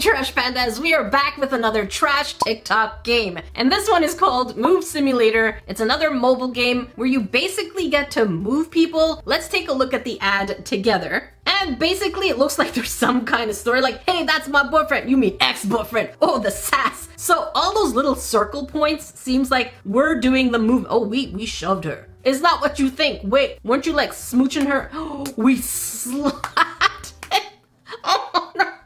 Trash Pandas, we are back with another trash TikTok game. And this one is called Move Simulator. It's another mobile game where you basically get to move people. Let's take a look at the ad together. And basically it looks like there's some kind of story like, hey, that's my boyfriend. You mean ex-boyfriend. Oh, the sass. So all those little circle points seems like we're doing the move. Oh, we, we shoved her. It's not what you think. Wait, weren't you like smooching her? we slapped it. Oh no.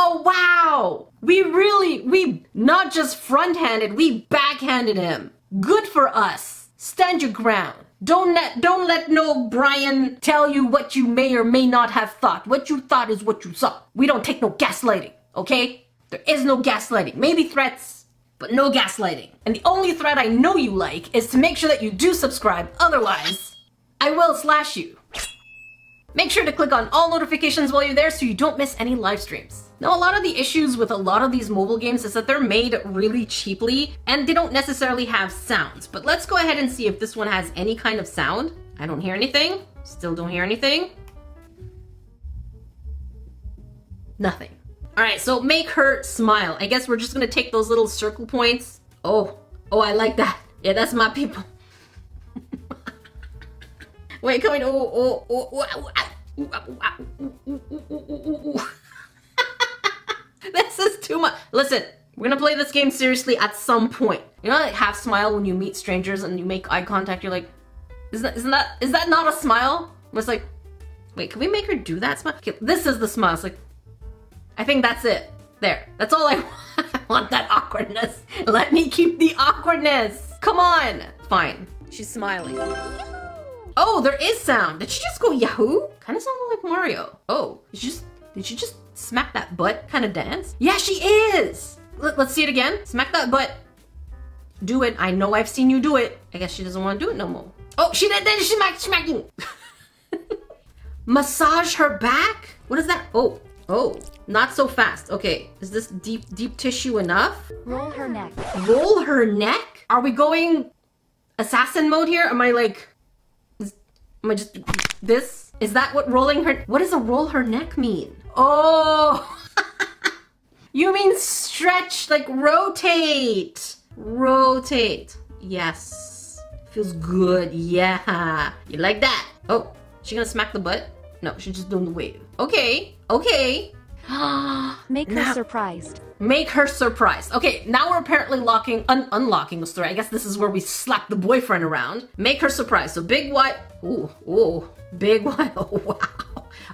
Oh wow! We really, we not just front-handed, we backhanded him. Good for us. Stand your ground. Don't let don't let no Brian tell you what you may or may not have thought. What you thought is what you saw. We don't take no gaslighting, okay? There is no gaslighting. Maybe threats, but no gaslighting. And the only threat I know you like is to make sure that you do subscribe. Otherwise, I will slash you. Make sure to click on all notifications while you're there so you don't miss any live streams. Now, a lot of the issues with a lot of these mobile games is that they're made really cheaply and they don't necessarily have sounds. But let's go ahead and see if this one has any kind of sound. I don't hear anything. Still don't hear anything. Nothing. All right, so make her smile. I guess we're just gonna take those little circle points. Oh, oh, I like that. Yeah, that's my people. Wait, come on. Oh, oh, oh, oh, this is too much. Listen, we're gonna play this game seriously at some point. You know, like half smile when you meet strangers and you make eye contact. You're like, isn't that, isn't that, is that not a smile? It's like, wait, can we make her do that smile? Okay, this is the smile. It's like, I think that's it. There. That's all I want. I want that awkwardness. Let me keep the awkwardness. Come on. Fine. She's smiling. Oh, there is sound. Did she just go Yahoo? Kind of sounded like Mario. Oh, did she just did she just smack that butt kind of dance? Yeah, she is. Let, us see it again. Smack that butt. Do it. I know I've seen you do it. I guess she doesn't want to do it no more. Oh, she did. Then she smack smacking. Massage her back. What is that? Oh, oh, not so fast. Okay, is this deep deep tissue enough? Roll her neck. Roll her neck. Are we going assassin mode here? Am I like? Am I just this? Is that what rolling her? What does a roll her neck mean? Oh, you mean stretch, like rotate, rotate. Yes, feels good. Yeah, you like that? Oh, she gonna smack the butt? No, she's just doing the wave. Okay, okay. Make her Now- surprised. Make her surprised. Okay, now we're apparently locking, un- unlocking the story. I guess this is where we slap the boyfriend around. Make her surprised. So big white. Ooh, ooh, big white. Oh wow.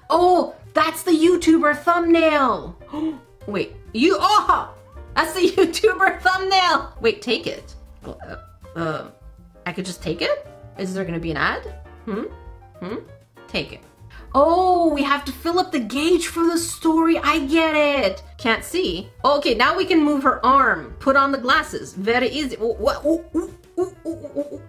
Oh, that's the YouTuber thumbnail. Wait, you. Oh, that's the YouTuber thumbnail. Wait, take it. Uh, uh, I could just take it. Is there gonna be an ad? Hmm. Hmm. Take it. Oh, we have to fill up the gauge for the story. I get it. Can't see. Oh, okay, now we can move her arm. Put on the glasses. Very easy. Oh? Ooh, ooh,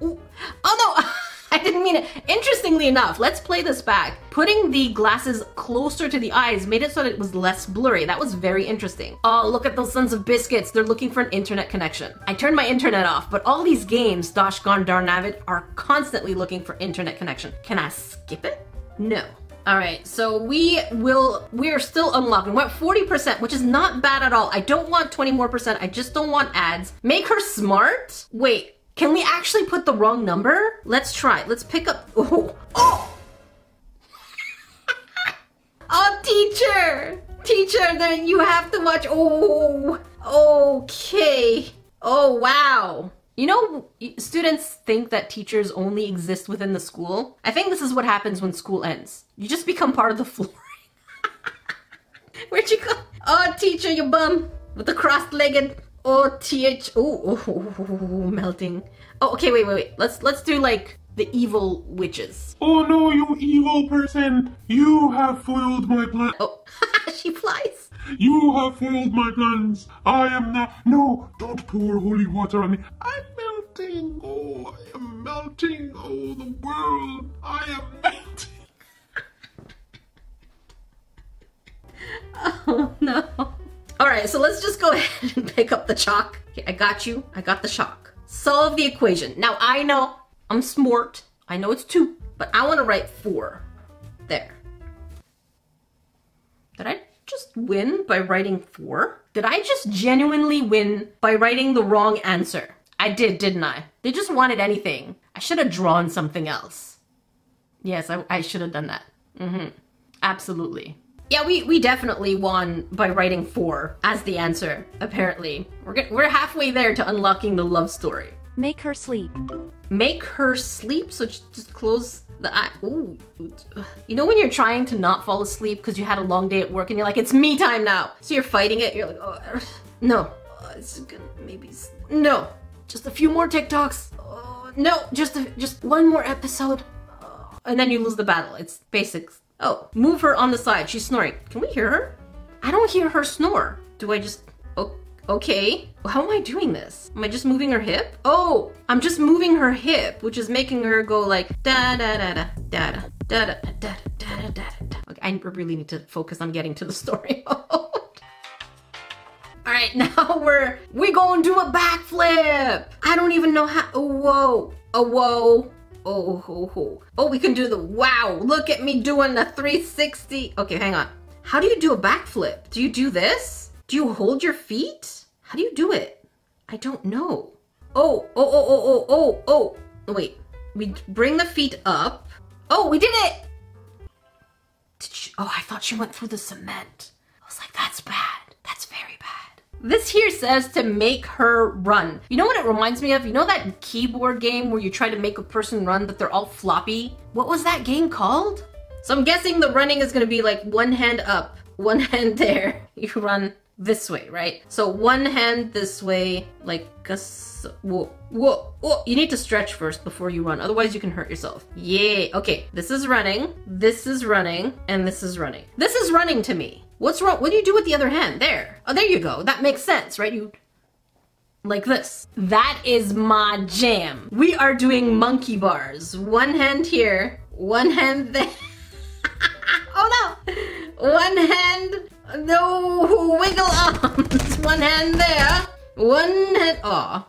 ooh. Oh no, I didn't mean it. Interestingly enough, let's play this back. Putting the glasses closer to the eyes made it so that it was less blurry. That was very interesting. Oh, look at those sons of biscuits. They're looking for an internet connection. I turned my internet off, but all these games, Dosh Gone Darnavit, are constantly looking for internet connection. Can I skip it? No. All right, so we will, we are still unlocking. We're at 40%, which is not bad at all. I don't want 20 more percent. I just don't want ads. Make her smart? Wait, can we actually put the wrong number? Let's try. Let's pick up, oh, oh! oh, teacher! Teacher, then you have to watch, oh, okay. Oh, wow. You know, students think that teachers only exist within the school. I think this is what happens when school ends. You just become part of the flooring. Where'd you go? Oh, teacher, you bum. With the cross-legged. Oh, th. Oh, oh, oh, melting. Oh, okay, wait, wait, wait. Let's let's do like the evil witches. Oh no, you evil person! You have foiled my plan. Oh. You have foiled my plans. I am not. No, don't pour holy water on me. I'm melting. Oh, I am melting. Oh, the world. I am melting. Oh no. All right, so let's just go ahead and pick up the chalk. Okay, I got you. I got the chalk. Solve the equation. Now I know I'm smart. I know it's two, but I want to write four. There. Did I? Just win by writing four? Did I just genuinely win by writing the wrong answer? I did, didn't I? They just wanted anything. I should have drawn something else. Yes, I, I should have done that. Mm-hmm. Absolutely. Yeah, we, we definitely won by writing four as the answer, apparently. We're, get, we're halfway there to unlocking the love story. Make her sleep. Make her sleep, so just close the eye. Ooh. You know when you're trying to not fall asleep because you had a long day at work and you're like, it's me time now. So you're fighting it, you're like, oh, no. Oh, it's gonna, maybe, no. Just a few more TikToks. Oh, no, just a, just one more episode. Oh, and then you lose the battle. It's basics. Oh, move her on the side. She's snoring. Can we hear her? I don't hear her snore. Do I just... Oh, okay. How am I doing this? Am I just moving her hip? Oh, I'm just moving her hip, which is making her go like da da da da da da da da da da da da da. Okay, I really need to focus on getting to the story mode. All right, now we're we gonna do a backflip. I don't even know how. Oh, whoa, oh whoa. Oh, ho, ho. oh, we can do the wow. Look at me doing the 360. Okay, hang on. How do you do a backflip? Do you do this? Do you hold your feet? How do you do it? I don't know. Oh, oh, oh, oh, oh, oh, oh. Wait, we bring the feet up. Oh, we did it! Did she? Oh, I thought she went through the cement. I was like, that's bad. That's very bad. This here says to make her run. You know what it reminds me of? You know that keyboard game where you try to make a person run but they're all floppy? What was that game called? So I'm guessing the running is gonna be like one hand up, one hand there. You run this way, right? So one hand this way, like whoa, whoa, whoa. You need to stretch first before you run, otherwise you can hurt yourself. Yay. Okay, this is running, this is running, and this is running. This is running to me. What's wrong? What do you do with the other hand? There. Oh, there you go. That makes sense, right? You like this. That is my jam. We are doing monkey bars. One hand here, one hand there. oh no! One hand, no wiggle arms. One hand there, one hand. Aw.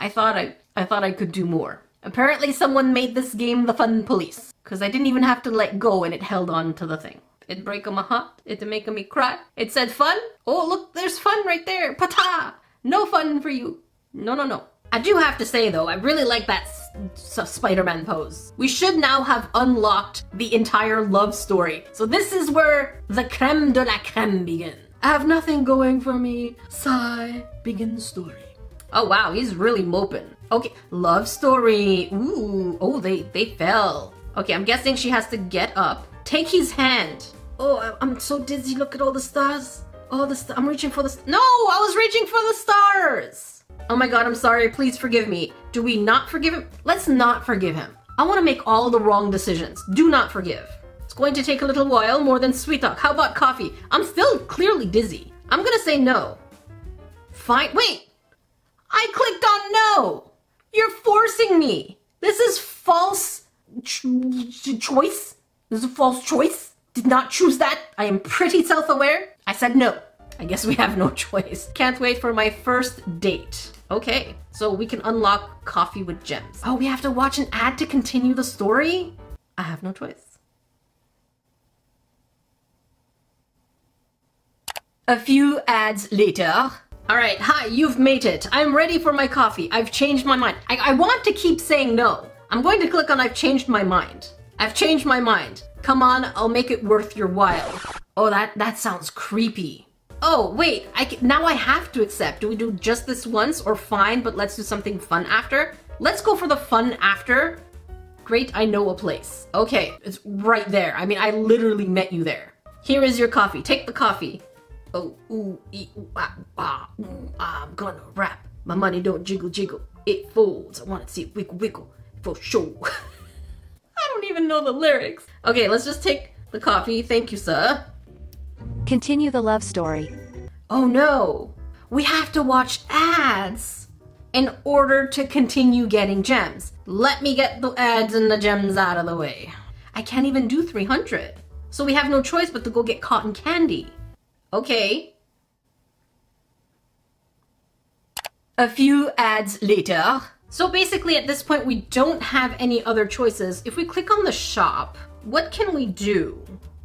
I thought I, I thought I could do more. Apparently, someone made this game the fun police because I didn't even have to let go and it held on to the thing. It break my heart. It make me cry. It said fun. Oh look, there's fun right there. Pata. No fun for you. No, no, no. I do have to say though, I really like that Spider-Man pose. We should now have unlocked the entire love story. So this is where the creme de la creme begins. I have nothing going for me. Sigh. Begin the story. Oh wow, he's really moping. Okay, love story. Ooh, oh they they fell. Okay, I'm guessing she has to get up. Take his hand. Oh, I'm so dizzy. Look at all the stars. All the st- I'm reaching for the No, I was reaching for the stars. Oh my god, I'm sorry. Please forgive me. Do we not forgive him? Let's not forgive him. I want to make all the wrong decisions. Do not forgive. It's going to take a little while more than sweet talk. How about coffee? I'm still clearly dizzy. I'm gonna say no. Fine. Wait. I clicked on no. You're forcing me. This is false ch- ch- choice. This is a false choice. Did not choose that. I am pretty self aware. I said no. I guess we have no choice. Can't wait for my first date. Okay, so we can unlock coffee with gems. Oh, we have to watch an ad to continue the story? I have no choice. A few ads later. All right, hi, you've made it. I'm ready for my coffee. I've changed my mind. I, I want to keep saying no. I'm going to click on I've changed my mind. I've changed my mind. Come on, I'll make it worth your while. Oh, that that sounds creepy. Oh, wait, I ca- now I have to accept. Do we do just this once or fine, but let's do something fun after? Let's go for the fun after. Great, I know a place. Okay, it's right there. I mean, I literally met you there. Here is your coffee. Take the coffee. Oh, ooh, ee, ooh, ah, ah, ooh, I'm gonna rap. My money don't jiggle jiggle. It folds. I wanna see it wiggle wiggle for sure. I don't even know the lyrics. Okay, let's just take the coffee. Thank you, sir. Continue the love story. Oh no, we have to watch ads in order to continue getting gems. Let me get the ads and the gems out of the way. I can't even do 300. So we have no choice but to go get cotton candy. Okay. A few ads later. So basically, at this point, we don't have any other choices. If we click on the shop, what can we do?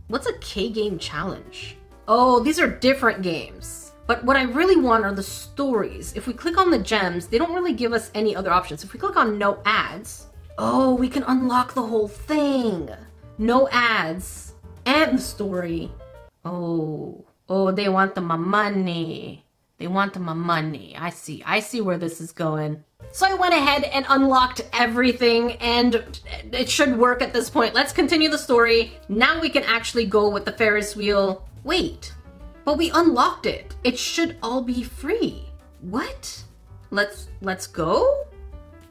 What's a K game challenge? Oh, these are different games. But what I really want are the stories. If we click on the gems, they don't really give us any other options. If we click on no ads, oh, we can unlock the whole thing. No ads and the story. Oh, oh, they want the my money. They want the my money. I see. I see where this is going. So I went ahead and unlocked everything and it should work at this point. Let's continue the story. Now we can actually go with the Ferris wheel. Wait, but we unlocked it. It should all be free. What? Let's, let's go?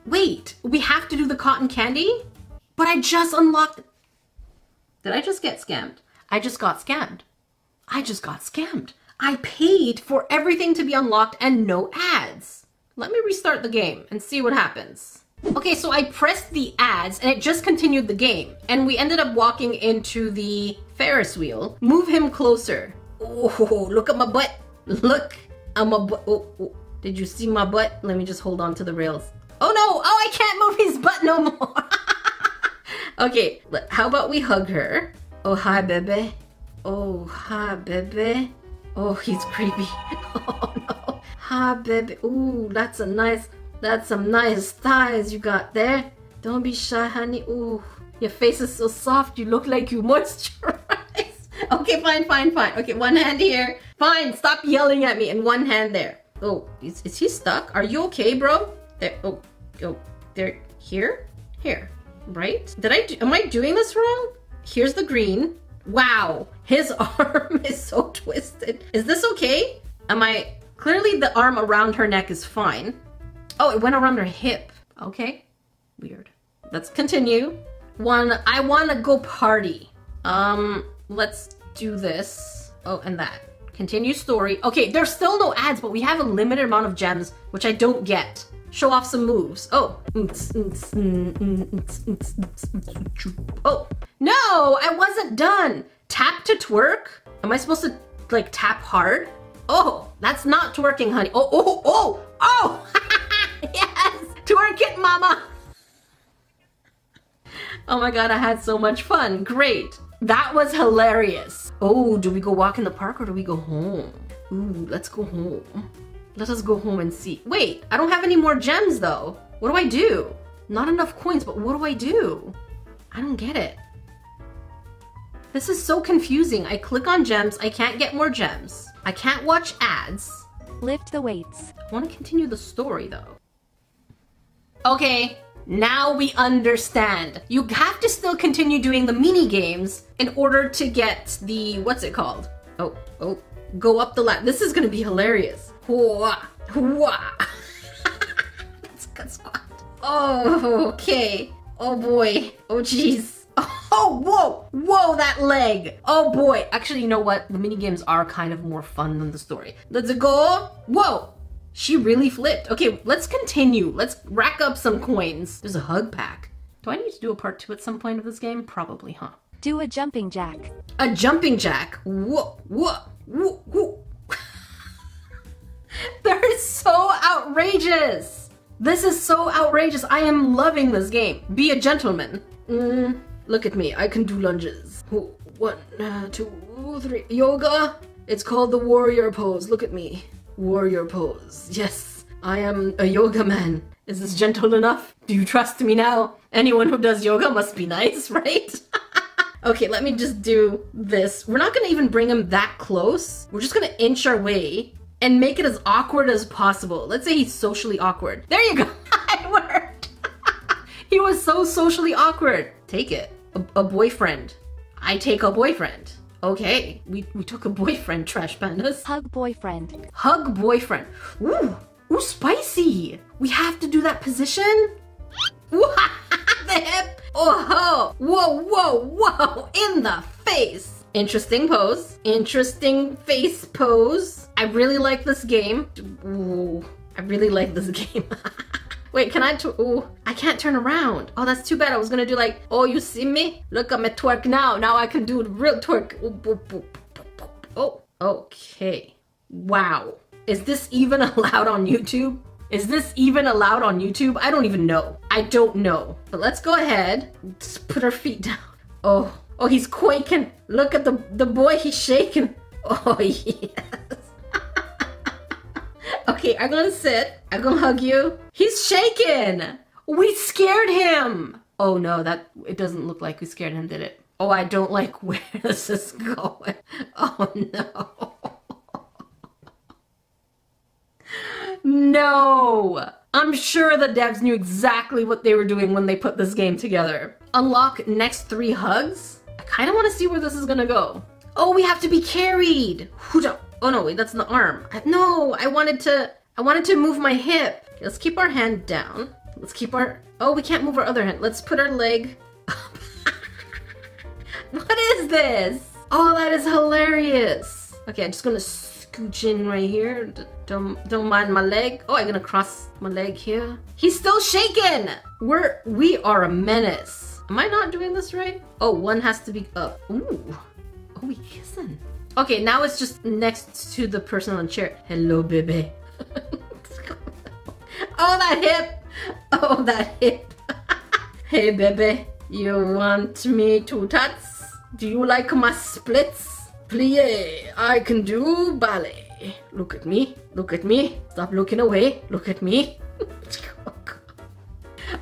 Wait, we have to do the cotton candy? But I just unlocked. Did I just get scammed? I just got scammed. I just got scammed. I paid for everything to be unlocked and no ads. Let me restart the game and see what happens. Okay, so I pressed the ads and it just continued the game. And we ended up walking into the Ferris wheel. Move him closer. Oh, look at my butt. Look, I'm a butt. Oh, oh, did you see my butt? Let me just hold on to the rails. Oh no, oh, I can't move his butt no more. okay, how about we hug her? Oh, hi, baby. Oh, hi, baby. Oh, he's creepy. Oh no. Hi, baby. Ooh, that's a nice, that's some nice thighs you got there. Don't be shy, honey. Ooh, your face is so soft. You look like you moisturize. okay, fine, fine, fine. Okay, one hand here. Fine, stop yelling at me. And one hand there. Oh, is, is he stuck? Are you okay, bro? There. Oh, oh, there. Here, here. Right? Did I? Do, am I doing this wrong? Here's the green. Wow, his arm is so twisted. Is this okay? Am I? Clearly the arm around her neck is fine. Oh, it went around her hip. Okay, weird. Let's continue. One, I wanna go party. Um, let's do this. Oh, and that. Continue story. Okay, there's still no ads, but we have a limited amount of gems, which I don't get. Show off some moves. Oh. Oh. No, I wasn't done. Tap to twerk? Am I supposed to, like, tap hard? Oh, that's not twerking, honey. Oh, oh, oh, oh! yes! Twerk it, mama! Oh my god, I had so much fun. Great. That was hilarious. Oh, do we go walk in the park or do we go home? Ooh, let's go home. Let us go home and see. Wait, I don't have any more gems though. What do I do? Not enough coins, but what do I do? I don't get it. This is so confusing. I click on gems, I can't get more gems. I can't watch ads. Lift the weights. I want to continue the story though. Okay, now we understand. You have to still continue doing the mini games in order to get the what's it called? Oh, oh, go up the ladder. This is gonna be hilarious. Hua, hua. That's good squat. Oh, okay. Oh boy. Oh jeez. Oh, whoa, whoa, that leg. Oh boy. Actually, you know what? The mini games are kind of more fun than the story. Let's go. Whoa, she really flipped. Okay, let's continue. Let's rack up some coins. There's a hug pack. Do I need to do a part two at some point of this game? Probably, huh? Do a jumping jack. A jumping jack. Whoa, whoa, whoa, whoa. They're so outrageous. This is so outrageous. I am loving this game. Be a gentleman. Mm. Look at me, I can do lunges. One, uh, two, three. Yoga? It's called the warrior pose. Look at me. Warrior pose. Yes, I am a yoga man. Is this gentle enough? Do you trust me now? Anyone who does yoga must be nice, right? okay, let me just do this. We're not gonna even bring him that close. We're just gonna inch our way and make it as awkward as possible. Let's say he's socially awkward. There you go. it worked. he was so socially awkward. Take it a, a boyfriend. I take a boyfriend. Okay, we, we took a boyfriend, Trash Pandas. Hug boyfriend. Hug boyfriend. Ooh, ooh, spicy. We have to do that position? Ooh, the hip. Oh, whoa, whoa, whoa, in the face. Interesting pose. Interesting face pose. I really like this game. Ooh, I really like this game. Wait, can I? Oh, I can't turn around. Oh, that's too bad. I was gonna do like, oh, you see me? Look, I'm at twerk now. Now I can do real twerk. Oh, okay. Wow. Is this even allowed on YouTube? Is this even allowed on YouTube? I don't even know. I don't know. But let's go ahead. Just put our feet down. Oh, Oh, he's quaking. Look at the the boy. He's shaking. Oh yes. Okay, I'm gonna sit. I'm gonna hug you. He's shaking. We scared him. Oh no, that it doesn't look like we scared him, did it? Oh, I don't like where this is going. Oh no. No! I'm sure the devs knew exactly what they were doing when they put this game together. Unlock next three hugs? I kind of want to see where this is gonna go. Oh, we have to be carried! Oh no, wait, that's the arm. No, I wanted to, I wanted to move my hip. Okay, let's keep our hand down. Let's keep our, oh, we can't move our other hand. Let's put our leg up. what is this? Oh, that is hilarious. Okay, I'm just gonna scooch in right here. D- Don't don't mind my leg. Oh, I'm gonna cross my leg here. He's still shaking. We're we are a menace. Am I not doing this right? Oh, one has to be up. Ooh. Oh, we kissing. Okay, now it's just next to the person on the chair. Hello, baby. oh, that hip. Oh, that hip. hey, baby. You want me to touch? Do you like my splits? Plie, I can do ballet. Look at me, look at me. Stop looking away, look at me.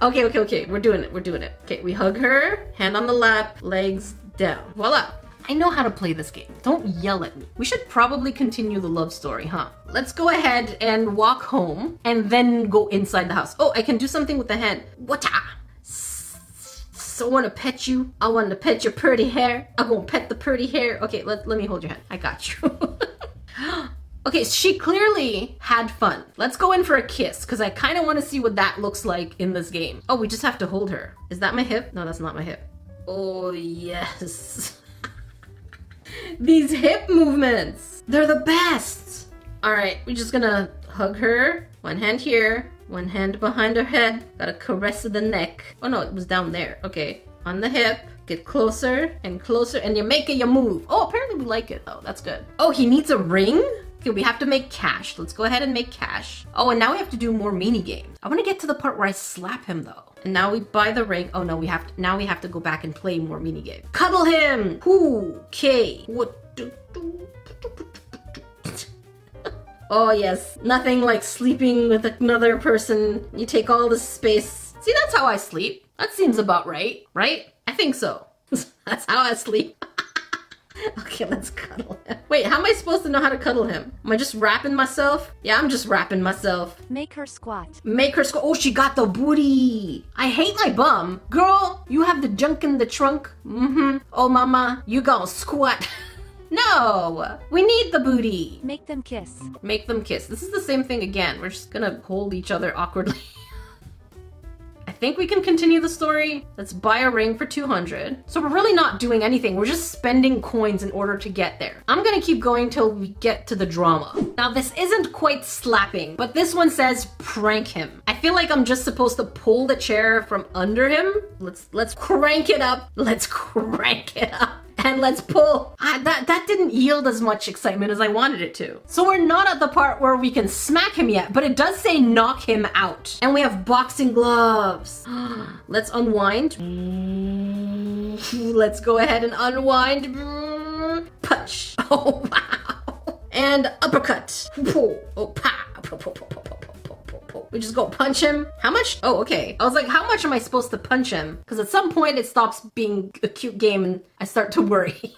okay, okay, okay, we're doing it, we're doing it. Okay, we hug her, hand on the lap, legs down. Voila. I know how to play this game. Don't yell at me. We should probably continue the love story, huh? Let's go ahead and walk home and then go inside the house. Oh, I can do something with the hand. Wata! So I want to pet you. I want to pet your pretty hair. I'm gonna pet the pretty hair. Okay, let, let me hold your hand. I got you. okay, she clearly had fun. Let's go in for a kiss because I kind of want to see what that looks like in this game. Oh, we just have to hold her. Is that my hip? No, that's not my hip. Oh, yes. These hip movements, they're the best. All right, we're just gonna hug her. One hand here, one hand behind her head. Gotta caress of the neck. Oh no, it was down there. Okay. On the hip. Get closer and closer and you're making your move. Oh, apparently we like it though. That's good. Oh, he needs a ring? Okay, we have to make cash. Let's go ahead and make cash. Oh, and now we have to do more mini games. I want to get to the part where I slap him though. And now we buy the ring. Oh no, we have to, now we have to go back and play more mini games. Cuddle him. Okay. What? Oh yes, nothing like sleeping with another person. You take all the space. See, that's how I sleep. That seems about right, right? I think so. that's how I sleep. okay, let's cuddle him. Wait, how am I supposed to know how to cuddle him? Am I just wrapping myself? Yeah, I'm just wrapping myself. Make her squat. Make her squat. Oh, she got the booty. I hate my bum. Girl, you have the junk in the trunk. Mm-hmm. Oh, mama, you gonna squat. no, we need the booty. Make them kiss. Make them kiss. This is the same thing again. We're just gonna hold each other awkwardly. I think we can continue the story. Let's buy a ring for 200. So we're really not doing anything. We're just spending coins in order to get there. I'm gonna keep going till we get to the drama. Now this isn't quite slapping, but this one says prank him. I feel like I'm just supposed to pull the chair from under him. Let's let's crank it up. Let's crank it up and let's pull. Ah, that, that didn't yield as much excitement as I wanted it to. So we're not at the part where we can smack him yet, but it does say knock him out. And we have boxing gloves. let's unwind. Let's go ahead and unwind. Punch. Oh, wow. And uppercut. Oh, pa. We just go punch him. How much? Oh, okay. I was like, how much am I supposed to punch him? Because at some point it stops being a cute game and I start to worry.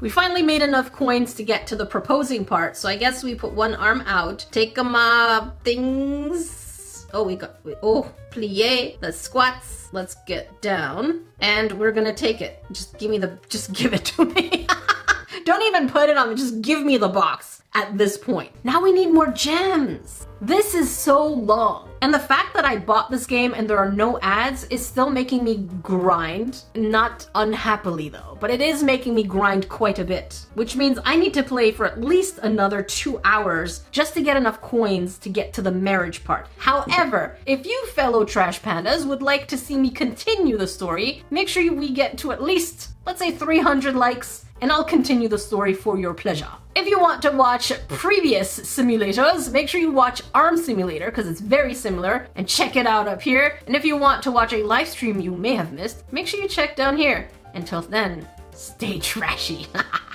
We finally made enough coins to get to the proposing part, so I guess we put one arm out, take them up, uh, things. Oh, we got, we, oh, plie, the squats. Let's get down, and we're gonna take it. Just give me the, just give it to me. Don't even put it on, just give me the box at this point. Now we need more gems. This is so long. And the fact that I bought this game and there are no ads is still making me grind. Not unhappily though, but it is making me grind quite a bit. Which means I need to play for at least another two hours just to get enough coins to get to the marriage part. However, if you fellow trash pandas would like to see me continue the story, make sure we get to at least, let's say 300 likes and I'll continue the story for your pleasure. If you want to watch previous simulators, make sure you watch ARM Simulator because it's very similar and check it out up here. And if you want to watch a live stream you may have missed, make sure you check down here. Until then, Stay trashy.